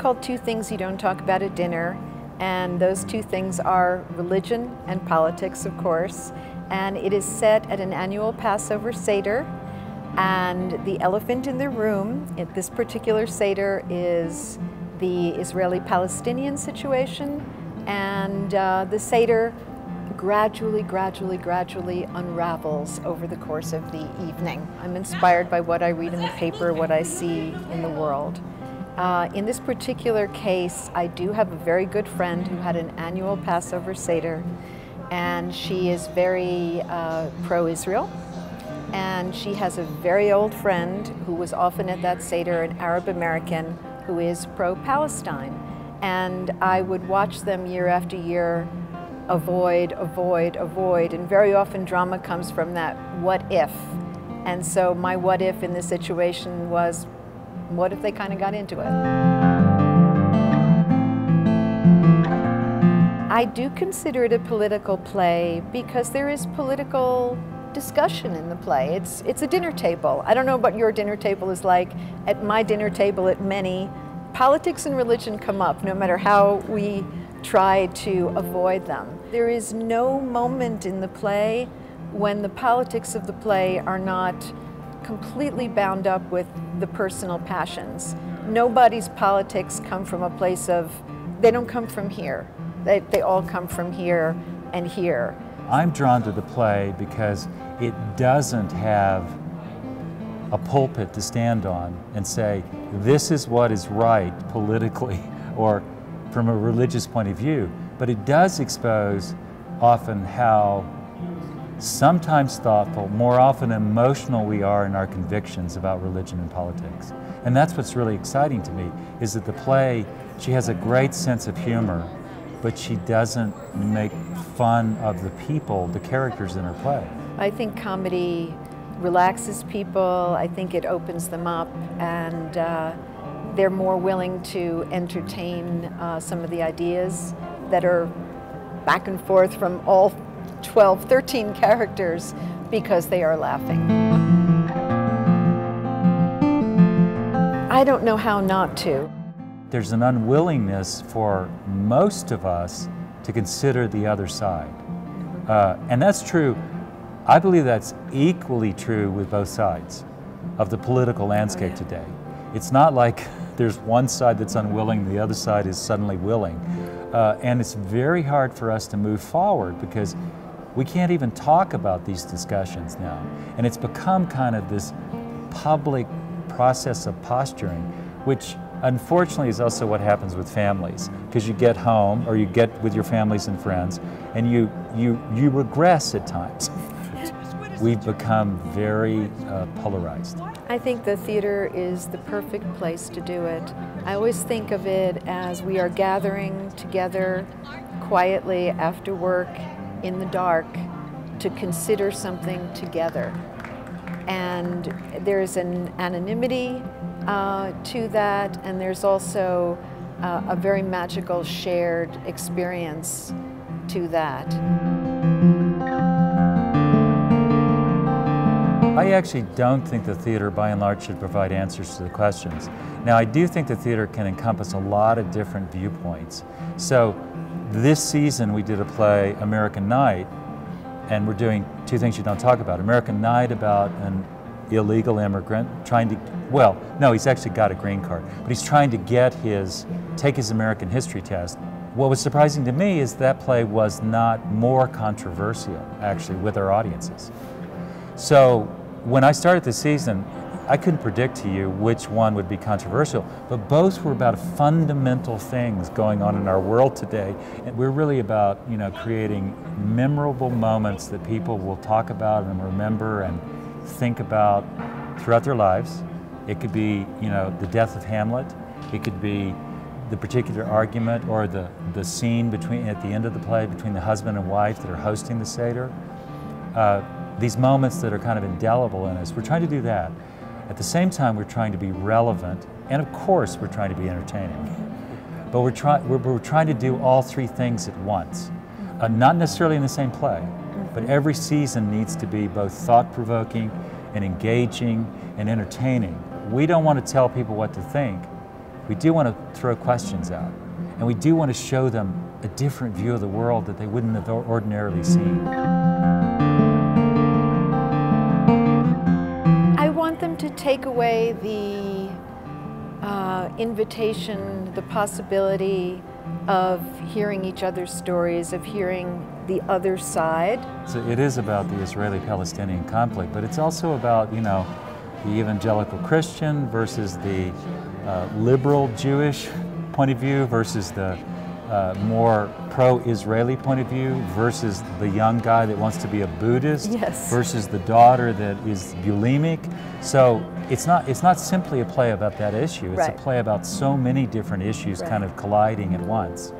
called Two Things You Don't Talk About at Dinner, and those two things are religion and politics, of course. And it is set at an annual Passover Seder. And the elephant in the room at this particular Seder is the Israeli Palestinian situation. And uh, the Seder gradually, gradually, gradually unravels over the course of the evening. I'm inspired by what I read in the paper, what I see in the world. Uh, in this particular case, I do have a very good friend who had an annual Passover Seder, and she is very uh, pro Israel. And she has a very old friend who was often at that Seder, an Arab American who is pro Palestine. And I would watch them year after year avoid, avoid, avoid. And very often drama comes from that what if. And so my what if in this situation was what if they kind of got into it? I do consider it a political play because there is political discussion in the play. It's, it's a dinner table. I don't know what your dinner table is like. At my dinner table, at many, politics and religion come up no matter how we try to avoid them. There is no moment in the play when the politics of the play are not completely bound up with the personal passions. Nobody's politics come from a place of, they don't come from here. They, they all come from here and here. I'm drawn to the play because it doesn't have a pulpit to stand on and say, this is what is right politically or from a religious point of view, but it does expose often how sometimes thoughtful, more often emotional we are in our convictions about religion and politics. And that's what's really exciting to me, is that the play, she has a great sense of humor, but she doesn't make fun of the people, the characters in her play. I think comedy relaxes people, I think it opens them up, and uh, they're more willing to entertain uh, some of the ideas that are back and forth from all 12, 13 characters because they are laughing. I don't know how not to. There's an unwillingness for most of us to consider the other side. Uh, and that's true. I believe that's equally true with both sides of the political landscape oh, yeah. today. It's not like there's one side that's unwilling, the other side is suddenly willing. Uh, and it's very hard for us to move forward because we can't even talk about these discussions now. And it's become kind of this public process of posturing, which unfortunately is also what happens with families. Because you get home or you get with your families and friends and you, you, you regress at times. We've become very uh, polarized. I think the theater is the perfect place to do it. I always think of it as we are gathering together quietly after work in the dark to consider something together. And there's an anonymity uh, to that, and there's also uh, a very magical shared experience to that. I actually don't think the theater, by and large, should provide answers to the questions. Now, I do think the theater can encompass a lot of different viewpoints. So, this season we did a play, American Night, and we're doing two things you don't talk about. American Night about an illegal immigrant trying to, well, no, he's actually got a green card, but he's trying to get his, take his American history test. What was surprising to me is that play was not more controversial, actually, with our audiences. So when I started the season, I couldn't predict to you which one would be controversial, but both were about fundamental things going on in our world today. And we're really about, you know, creating memorable moments that people will talk about and remember and think about throughout their lives. It could be, you know, the death of Hamlet. It could be the particular argument or the, the scene between at the end of the play between the husband and wife that are hosting the Seder. Uh, these moments that are kind of indelible in us. We're trying to do that. At the same time, we're trying to be relevant, and of course, we're trying to be entertaining. But we're, try, we're, we're trying to do all three things at once, uh, not necessarily in the same play, but every season needs to be both thought provoking and engaging and entertaining. We don't want to tell people what to think. we do want to throw questions out. And we do want to show them a different view of the world that they wouldn't have ordinarily seen. Take away the uh, invitation, the possibility of hearing each other's stories, of hearing the other side. So it is about the Israeli-Palestinian conflict, but it's also about, you know, the evangelical Christian versus the uh, liberal Jewish point of view versus the uh, more pro-Israeli point of view versus the young guy that wants to be a Buddhist yes. versus the daughter that is bulimic. So it's not it's not simply a play about that issue. It's right. a play about so many different issues right. kind of colliding at once.